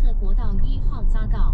侧国道一号匝道。